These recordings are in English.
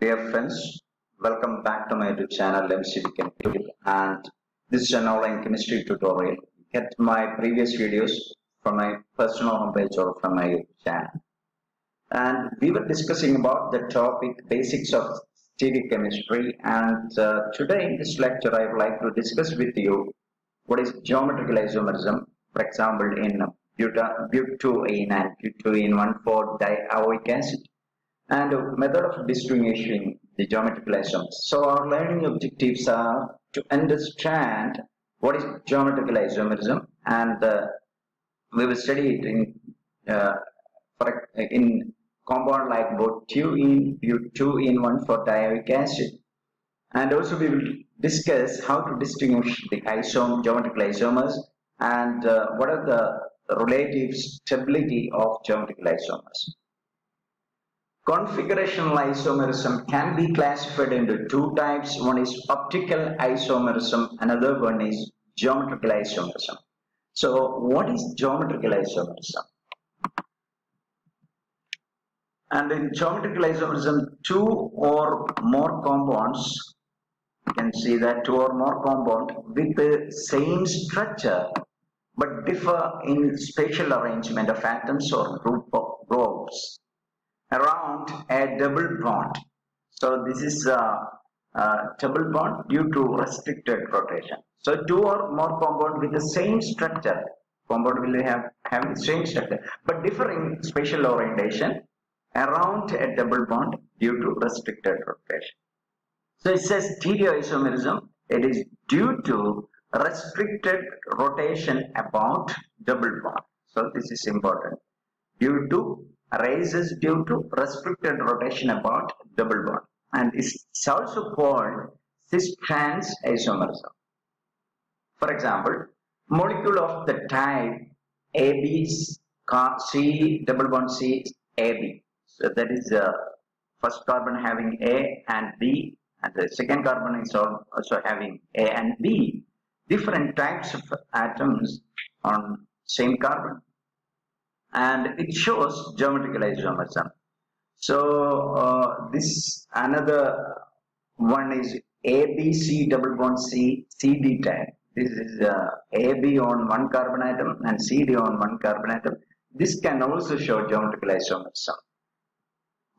Dear friends, welcome back to my YouTube channel MCB Chemistry and this is an online chemistry tutorial. Get my previous videos from my personal homepage or from my YouTube channel. And we were discussing about the topic basics of stereochemistry and uh, today in this lecture I would like to discuss with you what is geometrical isomerism for example in buta- butane and butane 1,4-dioic acid and a method of distinguishing the geometrical isomers. So our learning objectives are to understand what is geometrical isomerism and uh, we will study it in uh, for, in compound like both 2 in but 2 in 1 for dioic acid and also we will discuss how to distinguish the isom geometrical isomers and uh, what are the relative stability of geometrical isomers. Configurational isomerism can be classified into two types. One is optical isomerism, another one is geometrical isomerism. So what is geometrical isomerism? And in geometrical isomerism, two or more compounds, you can see that two or more compound with the same structure but differ in spatial arrangement of atoms or group of groups around a double bond. So this is a, a double bond due to restricted rotation. So two or more compound with the same structure, compound will have, have same structure, but differing spatial orientation around a double bond due to restricted rotation. So it says stereoisomerism, it is due to restricted rotation about double bond. So this is important. Due to arises due to restricted rotation about double bond and it's also called cis-trans isomerism. For example, molecule of the type AB C double bond C AB. So that is the first carbon having A and B and the second carbon is also having A and B. Different types of atoms on same carbon and it shows geometrical isomerism. So uh, this another one is ABC double bond C CD type. This is uh, AB on one carbon atom and CD on one carbon atom. This can also show geometrical isomerism.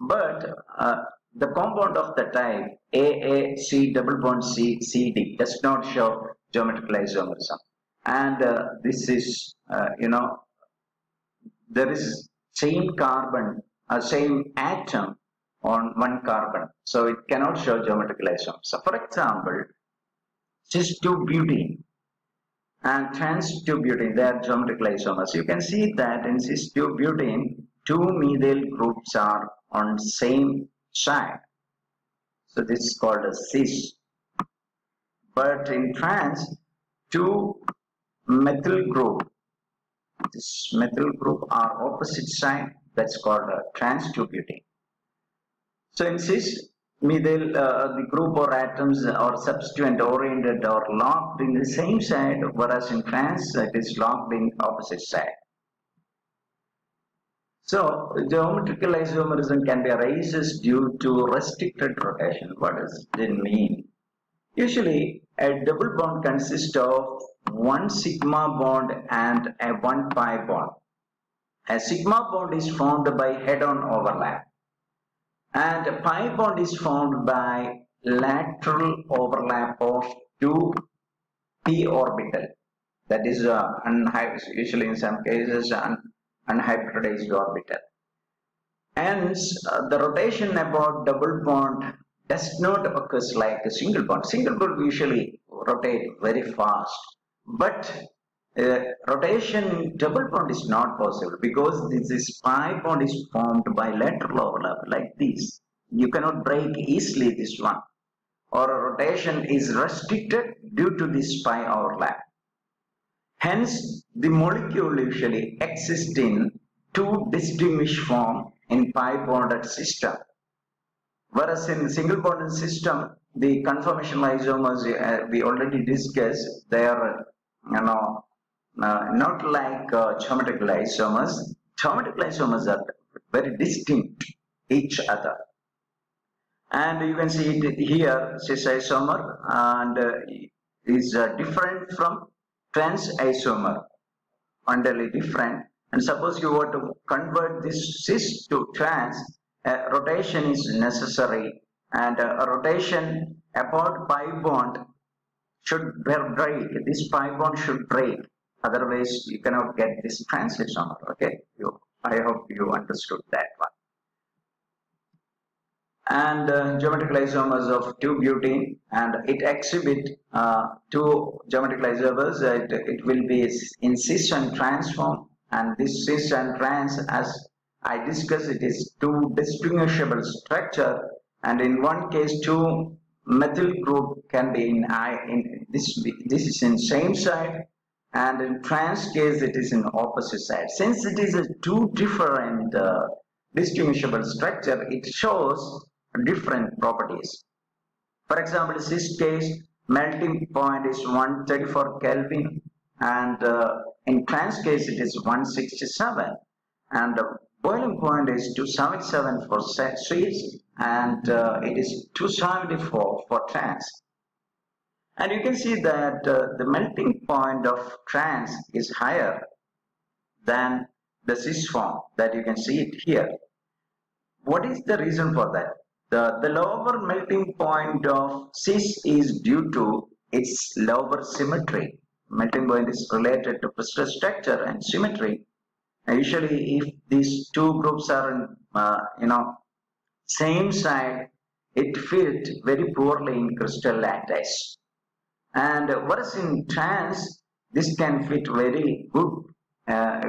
But uh, the compound of the type AAC double bond C CD does not show geometrical isomerism. And uh, this is, uh, you know, there is same carbon, uh, same atom on one carbon. So it cannot show geometrical isomerism. So for example, cis-2-butene and trans-2-butene, they are geometrical isomers. You can see that in cis-2-butene, two methyl groups are on same side. So this is called a cis. But in trans, two methyl group this methyl group are opposite side that's called a trans-2-butene. So in cis methyl uh, the group or atoms are substituent oriented or locked in the same side whereas in trans it is locked in opposite side. So geometrical isomerism can be arises due to restricted rotation. What does it mean? Usually a double bond consists of one sigma bond and a one pi bond. A sigma bond is formed by head-on overlap and a pi bond is formed by lateral overlap of two p orbital that is uh, usually in some cases an unhybridized orbital. Hence uh, the rotation about double bond does not occurs like a single bond. Single bond usually rotate very fast but uh, rotation double bond is not possible because this is pi bond is formed by lateral overlap like this. You cannot break easily this one or rotation is restricted due to this pi overlap. Hence, the molecule usually exists in two distinguished form in pi bonded system. Whereas in single bonded system, the conformational isomers uh, we already discussed, they are you know, uh, not like uh, geometrical isomers. Geometrical isomers are very distinct each other. And you can see it here, cis isomer, and uh, is uh, different from trans isomer, entirely different. And suppose you were to convert this cis to trans, rotation is necessary, and uh, a rotation about pi bond should break. This pi bond should break. Otherwise, you cannot get this trans isomer. Okay, you, I hope you understood that one and uh, geometrical isomers of 2-butene and it exhibit uh, two geometrical isomers it, it will be in cis and trans form and this cis and trans as I discussed it is two distinguishable structure and in one case two methyl group can be in in this this is in same side and in trans case it is in opposite side since it is a two different uh, distinguishable structure it shows different properties. For example, in this case, melting point is 134 Kelvin and uh, in trans case it is 167 and the boiling point is 277 for cis and uh, it is 274 for trans. And you can see that uh, the melting point of trans is higher than the cis form that you can see it here. What is the reason for that? The, the lower melting point of cis is due to its lower symmetry. Melting point is related to crystal structure and symmetry. Usually if these two groups are in, uh, you know, same side, it fit very poorly in crystal lattice. And whereas in trans, this can fit very good. Uh,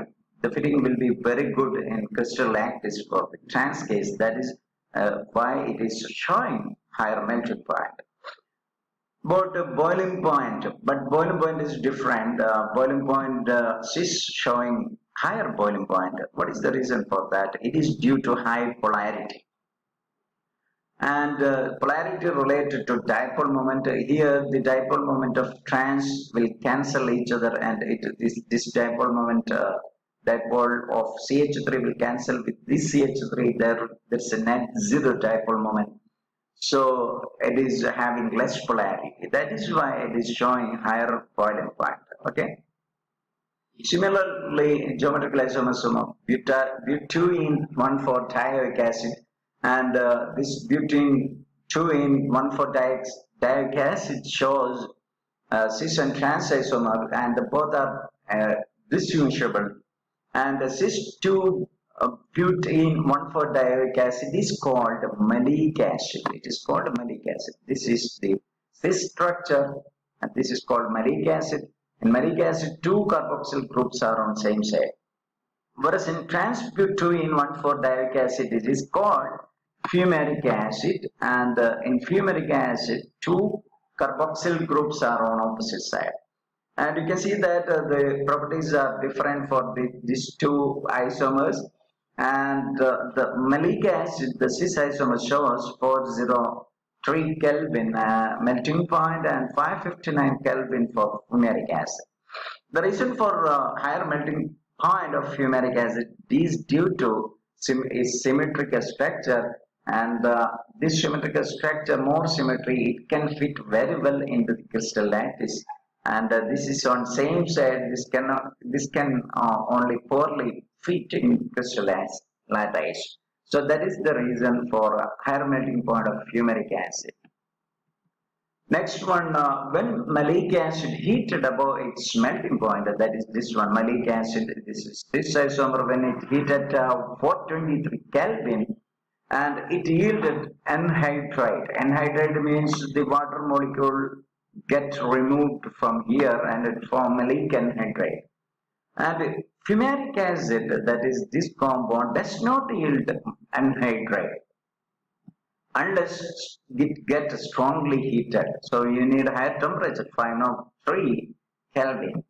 the fitting will be very good in crystal lattice for the trans case. That is uh, why it is showing higher melting point. But uh, boiling point, but boiling point is different. Uh, boiling point uh, is showing higher boiling point. What is the reason for that? It is due to high polarity. And uh, polarity related to dipole moment. Here, the dipole moment of trans will cancel each other, and it this, this dipole moment uh, dipole of CH3 will cancel with this CH3 there there's a net zero dipole moment so it is having less polarity that is why it is showing higher boiling point okay similarly geometrical isomerism of butene 1,4 dioic acid and uh, this butene 2 in 1,4 dioic acid shows uh, cis and trans isomer and the both are uh, distinguishable and the cis-2 butene 1,4-dioic acid is called maleic acid. It is called maleic acid. This is the cis structure and this is called maleic acid. In maleic acid, two carboxyl groups are on same side. Whereas in trans-butene 1,4-dioic acid, it is called fumaric acid and uh, in fumaric acid, two carboxyl groups are on opposite side. And you can see that uh, the properties are different for the, these two isomers. And uh, the maleic acid the cis isomer shows 403 kelvin uh, melting point and 559 kelvin for fumaric acid. The reason for uh, higher melting point of fumaric acid is due to sim symmetric structure and uh, this symmetrical structure more symmetry it can fit very well into the crystal lattice. And uh, this is on same side this cannot this can uh, only poorly fit in crystallized lattice so that is the reason for uh, higher melting point of fumaric acid. Next one uh, when maleic acid heated above its melting point that is this one maleic acid this is this isomer when it heated uh, 423 kelvin and it yielded anhydride anhydride means the water molecule gets removed from here and it form maleic anhydride. And fumaric acid, that is this compound, does not yield anhydride unless it get strongly heated. So you need higher temperature, 503 Kelvin.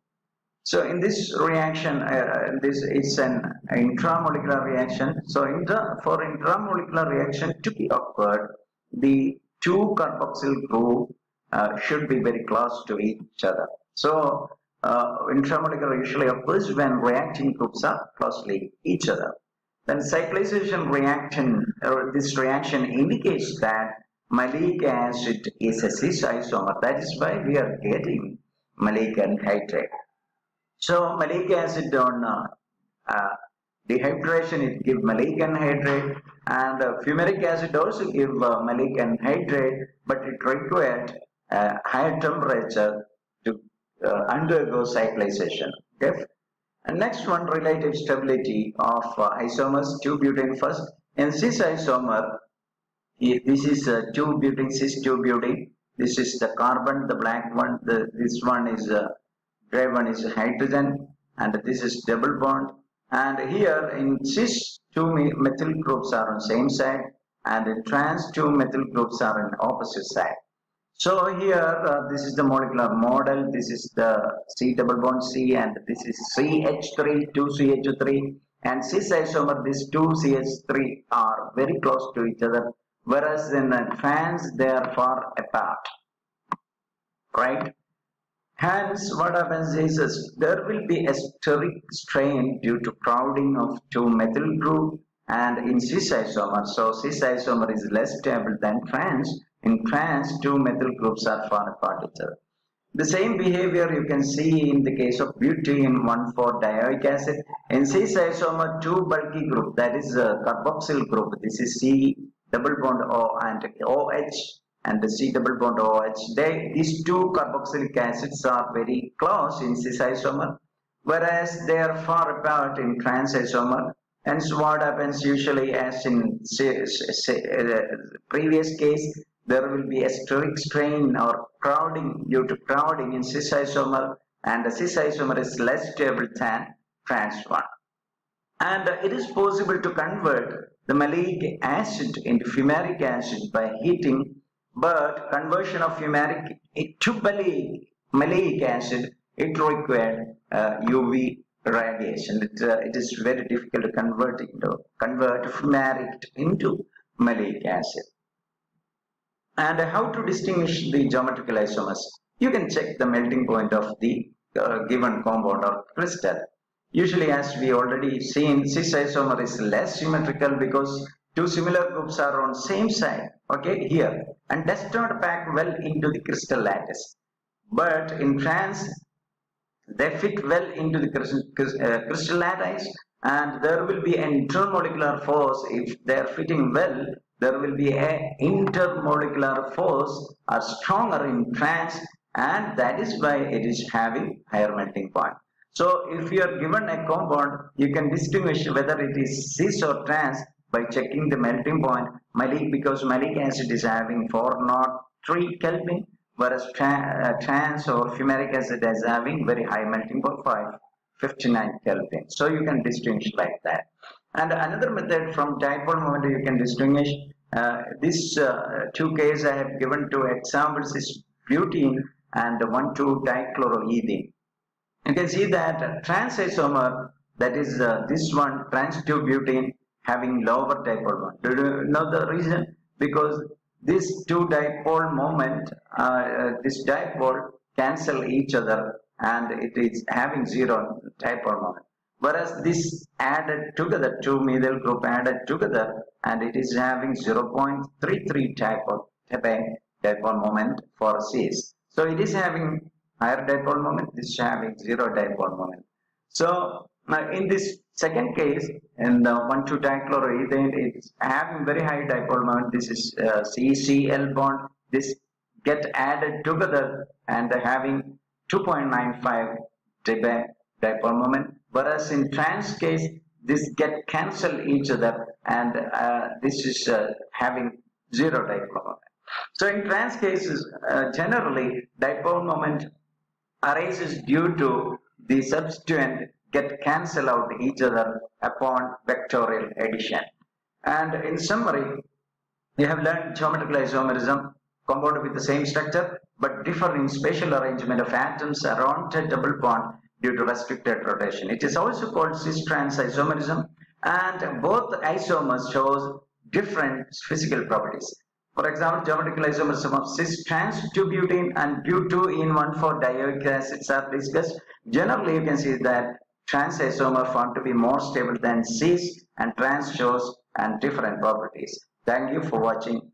So in this reaction, uh, this is an intramolecular reaction. So intra, for intramolecular reaction to be occurred, the two carboxyl group uh, should be very close to each other. So uh, intramolecular usually occurs when reacting groups are closely each other. then cyclization reaction, or this reaction indicates that maleic acid is a cis isomer. That is why we are getting maleic anhydride. So maleic acid on uh, uh, dehydration it give maleic anhydride and uh, fumaric acid also give uh, maleic anhydride but it required uh, higher temperature to uh, undergo cyclization. Okay? And next one, relative stability of uh, isomers, 2-butane first. In cis isomer, this is uh, 2-butane, cis-2-butene. This is the carbon, the black one. The, this one is gray one is hydrogen, and this is double bond. And here in cis, two methyl groups are on same side, and in trans, two methyl groups are on opposite side. So here, uh, this is the molecular model. This is the C double bond C, and this is CH3, 2CH3, and cis isomer. These two CH3 are very close to each other, whereas in the trans they are far apart. Right? Hence, what happens is, is there will be a steric strain due to crowding of two methyl group and in cis isomer. So cis isomer is less stable than trans in trans, two methyl groups are far apart each other. The same behavior you can see in the case of butene 1,4-dioic acid. In cis isomer, two bulky group, that is a carboxyl group. This is C double bond O and OH and the C double bond OH. They, these two carboxylic acids are very close in cis isomer, whereas they are far apart in trans isomer. Hence, what happens usually as in uh, previous case, there will be a steric strain or crowding due to crowding in cis isomer and the cis isomer is less stable than trans one. And it is possible to convert the maleic acid into fumaric acid by heating, but conversion of fumaric to maleic acid, it required uh, UV radiation. It, uh, it is very difficult to convert into convert fumaric into maleic acid. And how to distinguish the geometrical isomers? You can check the melting point of the uh, given compound or crystal. Usually as we already seen, cis isomer is less symmetrical because two similar groups are on same side, okay, here, and does not pack well into the crystal lattice. But in trans, they fit well into the uh, crystal lattice. And there will be an intermolecular force. If they are fitting well there will be a intermolecular force are stronger in trans and that is why it is having higher melting point. So if you are given a compound, you can distinguish whether it is cis or trans by checking the melting point. Maleic because maleic acid is having 403 Kelvin whereas uh, trans or fumaric acid is having very high melting point 559 Kelvin. So you can distinguish like that. And another method from dipole moment you can distinguish uh, this uh, two cases I have given two examples is butene and 1,2-dichloroethene. You can see that trans isomer, that is uh, this one, trans-2-butene, having lower dipole moment. Do you know the reason? Because this two dipole moment, uh, uh, this dipole cancel each other and it is having zero dipole moment. Whereas this added together, two methyl group added together, and it is having 0.33 type of dipole moment for cis. So it is having higher dipole moment, this is having zero dipole moment. So in this second case, in the one, 1,2 dichloroethene, it's having very high dipole moment. This is uh, CCl bond. This get added together and having 2.95 dipole moment whereas in trans case this get cancel each other and uh, this is uh, having zero dipole moment. So in trans cases uh, generally dipole moment arises due to the substituent get cancel out each other upon vectorial addition. And in summary, we have learned geometrical isomerism compound with the same structure but differ in spatial arrangement of atoms around a double bond due to restricted rotation. It is also called cis-trans isomerism and both isomers shows different physical properties. For example, geometrical isomerism of cis-trans 2-butene and but2-ene-1,4-dioic acids are discussed. Generally, you can see that trans isomer found to be more stable than cis and trans shows and different properties. Thank you for watching